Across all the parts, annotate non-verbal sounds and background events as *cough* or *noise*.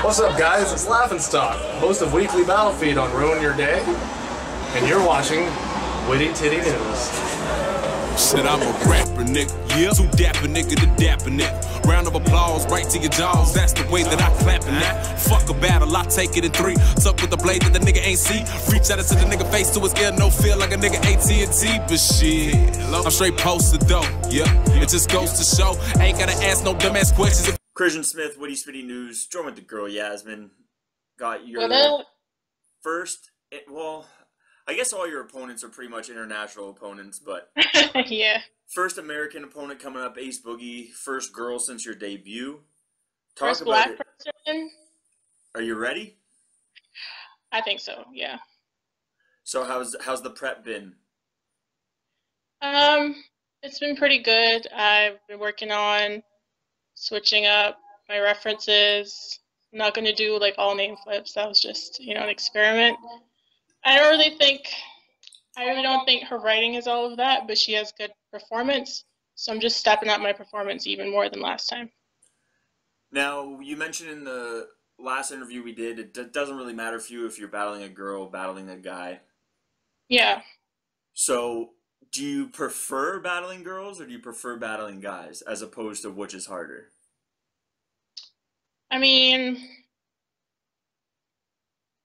What's up, guys? It's Laughingstock, host of Weekly Battlefeed on Ruin Your Day, and you're watching Witty Smitty News. Said I'm a rapper, nigga. Yeah. Too dapper, nigga, to dapper, nigga. Round of applause, right to your jaws. That's the way that I clapping that. Fuck a battle, I take it in three. Suck with the blade that the nigga ain't see. Reach out into the nigga face to his ear, no feel like a nigga AT&T. But shit, I'm straight posted though. Yeah, it just goes to show. Ain't gotta ask no dumbass questions. Christian Smith, Witty Smitty News, joined with the girl Yasmin. Got your first, eh, well, I guess all your opponents are pretty much international opponents, but *laughs* yeah. first American opponent coming up, Ace Boogie, first girl since your debut. Talk First about black it. person? Are you ready? I think so, yeah. So how's how's the prep been? Um, it's been pretty good. I've been working on switching up my references. I'm not going to do like all name flips. That was just, you know, an experiment. I don't really think, I really don't think her writing is all of that, but she has good performance. So I'm just stepping up my performance even more than last time. Now you mentioned in the last interview we did, it d- doesn't really matter for you if you're battling a girl, battling a guy. Yeah. So do you prefer battling girls or do you prefer battling guys as opposed to which is harder? I mean,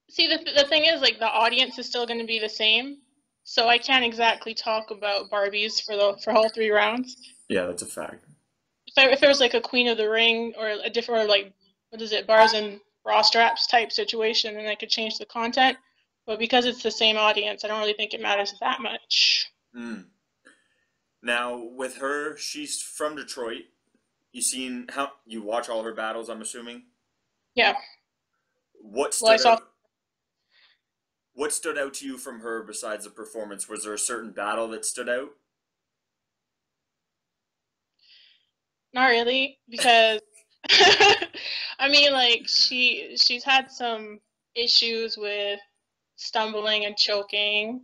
see, the, the thing is, like, the audience is still going to be the same. So I can't exactly talk about Barbies for the for all three rounds. Yeah, that's a fact. If, I, if there was like a Queen of the Ring or a different, or like, what is it, bars and bra straps type situation, then I could change the content. But because it's the same audience, I don't really think it matters that much. Now with her, she's from Detroit. You seen how you watch all her battles? I'm assuming. Yeah. What stood Well, I saw- out? What stood out to you from her besides the performance? Was there a certain battle that stood out? Not really, because *laughs* I mean, like she she's had some issues with stumbling and choking,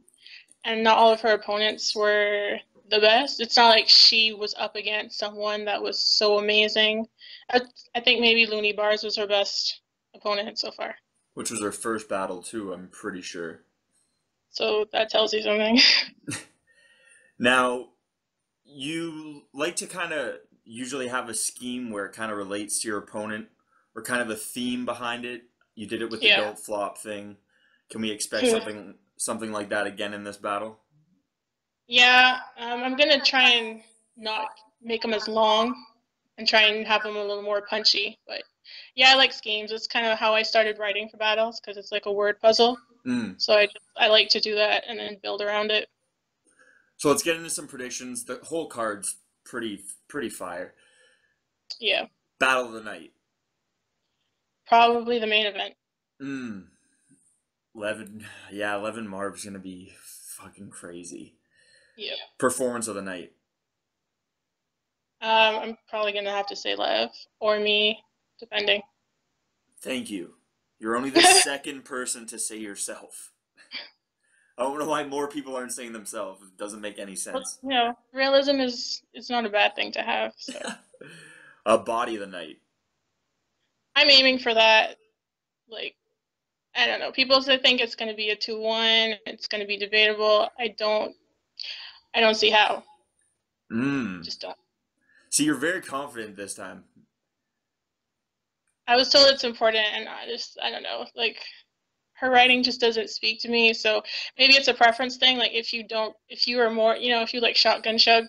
and not all of her opponents were the best. It's not like she was up against someone that was so amazing. I, I think maybe Looney Bars was her best opponent so far. Which was her first battle too. I'm pretty sure. So that tells you something. *laughs* Now, you like to kind of usually have a scheme where it kind of relates to your opponent or kind of a theme behind it. You did it with the Yeah. don't flop thing. Can we expect Yeah. something something like that again in this battle? Yeah, um, I'm gonna try and not make them as long and try and have them a little more punchy. But yeah, I like schemes. It's kind of how I started writing for battles because it's like a word puzzle. Mm. So I just, I like to do that and then build around it. So let's get into some predictions. The whole card's pretty pretty fire. Yeah, Battle of the night. probably the main event. Mm. Eleven. Yeah, eleven Marv's gonna be fucking crazy. Yeah. Performance of the night. Um, I'm probably gonna have to say Lev or me, depending. Thank you. You're only the *laughs* second person to say yourself. *laughs* I don't know why more people aren't saying themselves. It doesn't make any sense. you know, realism is it's not a bad thing to have. So *laughs* A body of the night. I'm aiming for that. Like, I don't know. People say think it's going to be a two-one. It's going to be debatable. I don't. I don't see how. Mm. Just don't. See, you're very confident this time. I was told it's important, and I just I don't know. Like, her writing just doesn't speak to me. So maybe it's a preference thing. Like, if you don't, if you are more, you know, if you like Shotgun Suge,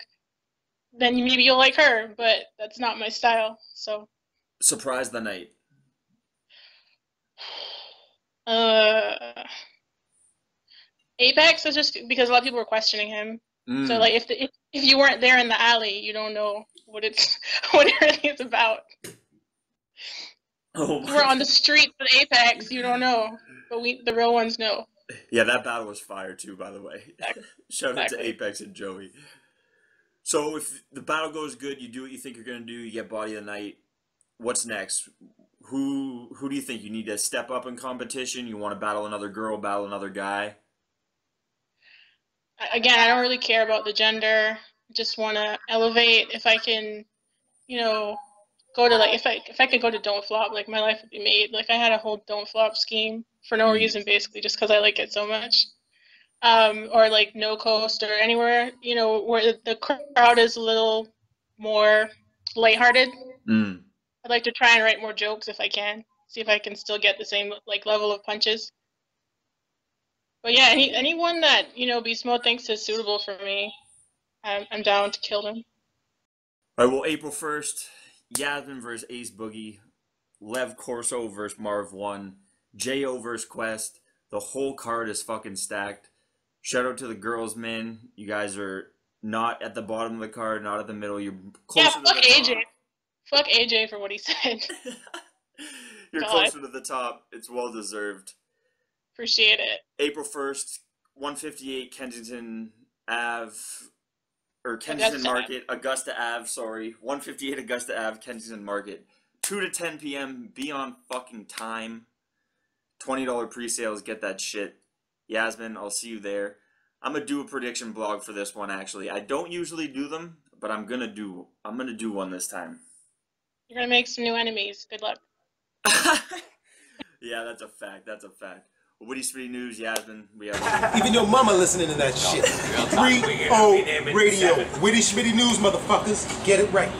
then maybe you'll like her. But that's not my style. So, Surprise the night. *sighs* uh, Apex is just because a lot of people were questioning him. Mm. So like if, the, if if you weren't there in the alley, you don't know what it's *laughs* what it really is about. oh we're on the streets of Apex, you don't know, but we the real ones know. Yeah, that battle was fire too, by the way. Exactly. *laughs* Shout out to Apex and Joey. So if the battle goes good, you do what you think you're gonna do, you get body of the night. What's next? Who who do you think you need to step up in competition? You want to battle another girl, battle another guy? Again, I don't really care about the gender. I just want to elevate. If I can, you know, go to like if I if I could go to Don't Flop, like my life would be made. Like I had a whole Don't Flop scheme for no reason, basically just because I like it so much. Um, or like No Coast or anywhere you know where the crowd is a little more lighthearted. Mm. I'd like to try and write more jokes if I can. See if I can still get the same like level of punches. But yeah, any anyone that you know Mode thinks is suitable for me, I'm I'm down to kill them. All right, well, April 1st, Yasmin versus Ace Boogie, Lev Corso versus Marv 1, Jo versus Quest. The whole card is fucking stacked. Shout out to the girls, man. You guys are not at the bottom of the card, not at the middle. You're closer yeah, fuck to the AJ. top. Fuck AJ for what he said. *laughs* You're God. closer to the top. It's well deserved. Appreciate it. April 1st, 158 Kensington Ave, or Kensington Augusta Market, Augusta Ave, sorry. 158 Augusta Ave, Kensington Market. 2 to 10 p.m. Be on fucking time. $20 pre sales, get that shit. Yasmin, I'll see you there. I'm gonna do a prediction blog for this one actually. I don't usually do them, but I'm gonna do I'm gonna do one this time. You're gonna make some new enemies. Good luck. *laughs* yeah, that's a fact. That's a fact. Witty Sweet News, Yasmin. We have *laughs* Even your mama listening to that shit. 3 O Radio. Witty Schmitty News, motherfuckers. Get it right.